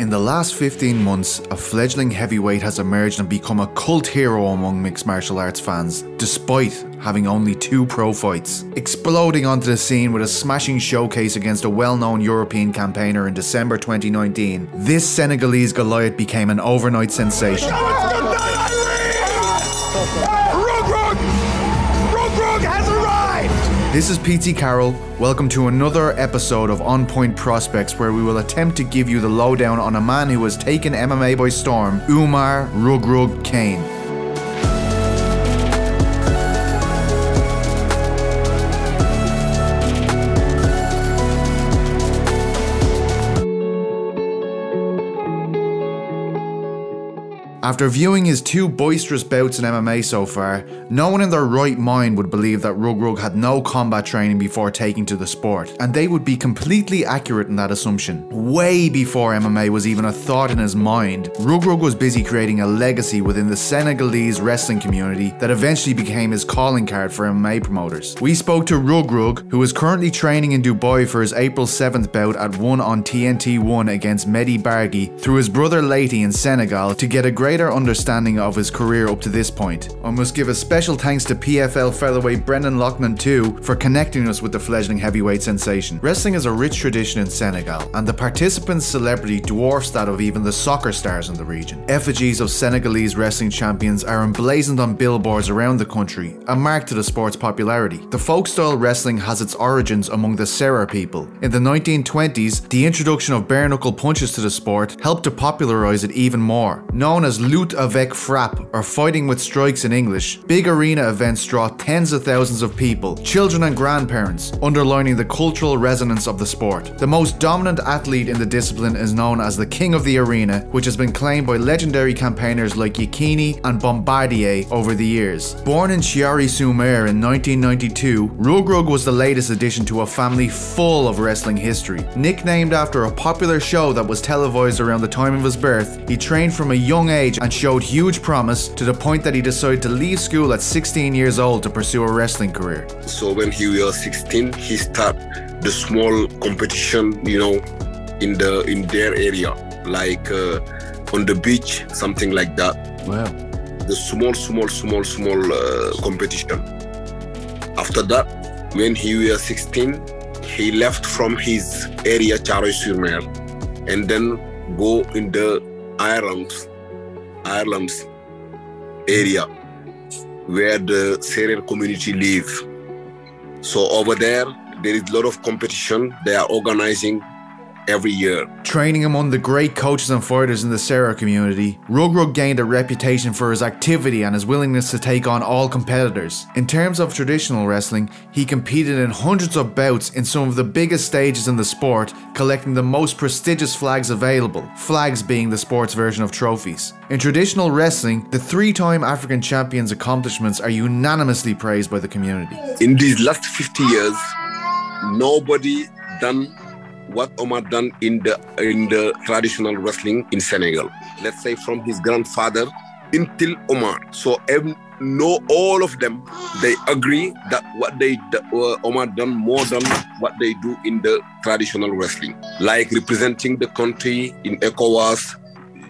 In the last 15 months, a fledgling heavyweight has emerged and become a cult hero among mixed martial arts fans, despite having only two pro fights. Exploding onto the scene with a smashing showcase against a well known European campaigner in December 2019, this Senegalese Goliath became an overnight sensation. This is Petesy Carroll. Welcome to another episode of On Point Prospects, where we will attempt to give you the lowdown on a man who has taken MMA by storm, Oumar Reug Reug Kane. After viewing his two boisterous bouts in MMA so far, no one in their right mind would believe that Reug Reug had no combat training before taking to the sport, and they would be completely accurate in that assumption. Way before MMA was even a thought in his mind, Reug Reug was busy creating a legacy within the Senegalese wrestling community that eventually became his calling card for MMA promoters. We spoke to Reug Reug, who is currently training in Dubai for his April 7th bout at ONE on TNT 1 against Mehdi Barghi, through his brother Leyti in Senegal to get a greater understanding of his career up to this point. I must give a special thanks to PFL featherweight Brendan Loughnane too for connecting us with the fledgling heavyweight sensation. Wrestling is a rich tradition in Senegal, and the participants' celebrity dwarfs that of even the soccer stars in the region. Effigies of Senegalese wrestling champions are emblazoned on billboards around the country, a mark to the sport's popularity. The folk style wrestling has its origins among the Serer people. In the 1920s, the introduction of bare knuckle punches to the sport helped to popularise it even more. Known as lutte avec frappe, or fighting with strikes in English, big arena events draw tens of thousands of people, children and grandparents, underlining the cultural resonance of the sport. The most dominant athlete in the discipline is known as the King of the Arena, which has been claimed by legendary campaigners like Yekini and Bombardier over the years. Born in Thiaroye-sur-Mer in 1992, Reug Reug was the latest addition to a family full of wrestling history. Nicknamed after a popular show that was televised around the time of his birth, he trained from a young age and showed huge promise to the point that he decided to leave school at 16 years old to pursue a wrestling career. So when he was 16, he started the small competition, you know, in the in their area, like uh, on the beach, something like that. Wow. The small, small, small, small uh, competition. After that, when he was 16, he left from his area, Thiaroye-sur-Mer, and then go in the Ireland Ireland's area where the Serer community live. So over there, there is a lot of competition. They are organizing every year. Training among the great coaches and fighters in the Serer community, Reug Reug gained a reputation for his activity and his willingness to take on all competitors. In terms of traditional wrestling, he competed in hundreds of bouts in some of the biggest stages in the sport, collecting the most prestigious flags available, flags being the sport's version of trophies. In traditional wrestling, the three time African champion's accomplishments are unanimously praised by the community. In these last 50 years, nobody done what Omar done in the in the traditional wrestling in Senegal. Let's say from his grandfather until Omar. So every, no, all of them they agree that what they uh, Omar done more than what they do in the traditional wrestling, like representing the country in ECOWAS.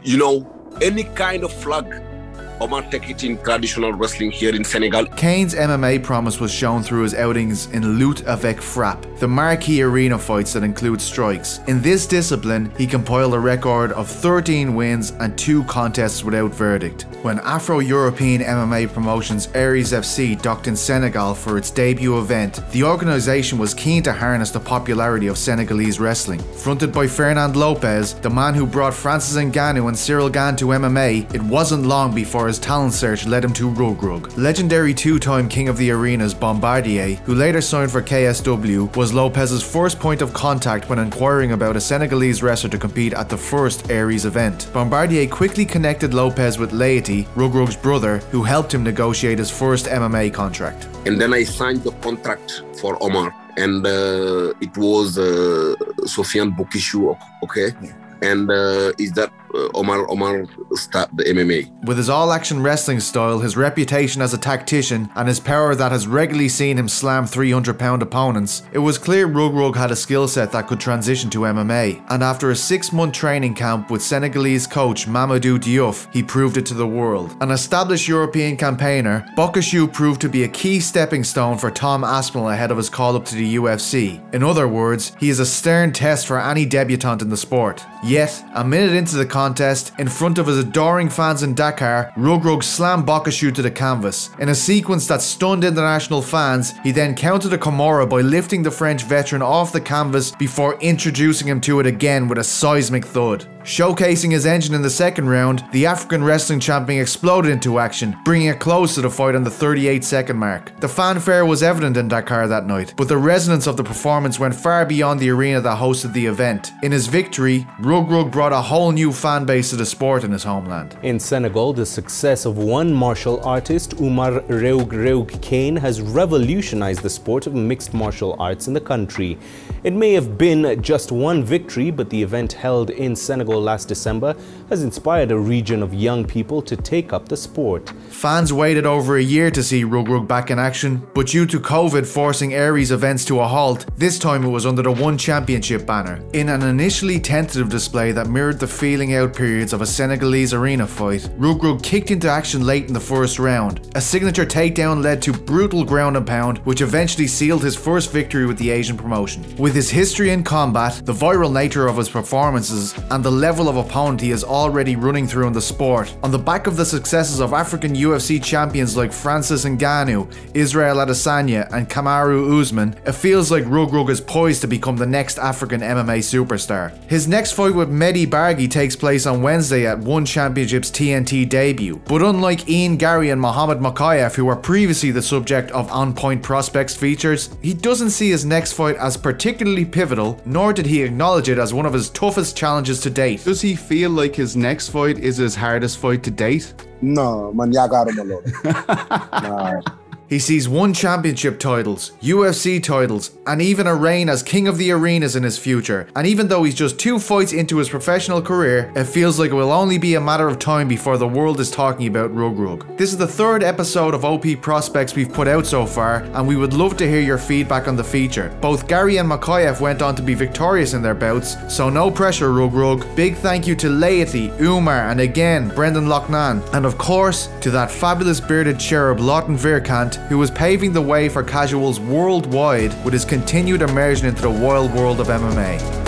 You know, any kind of flag Omar take it in traditional wrestling here in Senegal. Kane's MMA promise was shown through his outings in Lutte avec Frappe, the marquee arena fights that include strikes. In this discipline, he compiled a record of 13 wins and 2 contests without verdict. When Afro-European MMA promotions ARES FC docked in Senegal for its debut event, the organisation was keen to harness the popularity of Senegalese wrestling. Fronted by Fernand Lopez, the man who brought Francis Ngannou and Ciryl Gane to MMA, it wasn't long before his talent search led him to Reug Reug. Legendary two-time King of the Arenas Bombardier, who later signed for KSW, was Lopez's first point of contact when inquiring about a Senegalese wrestler to compete at the first ARES event. Bombardier quickly connected Lopez with Laity, Reug Reug's brother, who helped him negotiate his first MMA contract. And then I signed the contract for Omar, and uh, it was uh, Sofiane Boukichou, okay? And uh, is that Uh, Omar Omar start the MMA. With his all action wrestling style, his reputation as a tactician, and his power that has regularly seen him slam 300 pound opponents, it was clear Reug Reug had a skill set that could transition to MMA. And after a six month training camp with Senegalese coach Mamadou Diouf, he proved it to the world. An established European campaigner, Boukichou proved to be a key stepping stone for Tom Aspinall ahead of his call up to the UFC. In other words, he is a stern test for any debutant in the sport. Yet, a minute into the contest, in front of his adoring fans in Dakar, Reug Reug slammed Boukichou to the canvas. In a sequence that stunned international fans, he then countered a Kimura by lifting the French veteran off the canvas before introducing him to it again with a seismic thud. Showcasing his engine in the second round, the African wrestling champion exploded into action, bringing it close to the fight on the 38 second mark. The fanfare was evident in Dakar that night, but the resonance of the performance went far beyond the arena that hosted the event. In his victory, Reug Reug brought a whole new fan base to the sport in his homeland. In Senegal, the success of one martial artist, Oumar Reug Reug Kane, has revolutionized the sport of mixed martial arts in the country. It may have been just one victory, but the event held in Senegal last December has inspired a region of young people to take up the sport. Fans waited over a year to see Reug Reug back in action, but due to COVID forcing ARES events to a halt, this time it was under the One Championship banner. In an initially tentative display that mirrored the feeling periods of a Senegalese arena fight, Reug Reug kicked into action late in the first round. A signature takedown led to brutal ground and pound, which eventually sealed his first victory with the Asian promotion. With his history in combat, the viral nature of his performances, and the level of opponent he is already running through in the sport, on the back of the successes of African UFC champions like Francis Ngannou, Israel Adesanya, and Kamaru Usman, it feels like Reug Reug is poised to become the next African MMA superstar. His next fight with Mehdi Barghi takes place on Wednesday at One Championship's TNT debut, but unlike Ian Garry and Mohamed Mokaev, who were previously the subject of On Point Prospects features, he doesn't see his next fight as particularly pivotal, nor did he acknowledge it as one of his toughest challenges to date. Does he feel like his next fight is his hardest fight to date? No, man yaakaaruma loolu waaw He sees one championship titles, UFC titles, and even a reign as king of the arenas in his future. And even though he's just two fights into his professional career, it feels like it will only be a matter of time before the world is talking about Reug Reug. This is the third episode of OP Prospects we've put out so far, and we would love to hear your feedback on the feature. Both Garry and Mokaev went on to be victorious in their bouts, so no pressure, Reug Reug. Big thank you to Laity, Oumar, and again, Brendan Loughnane. And of course, to that fabulous bearded cherub, Lawton Vierkant, who was paving the way for casuals worldwide with his continued immersion into the wild world of MMA.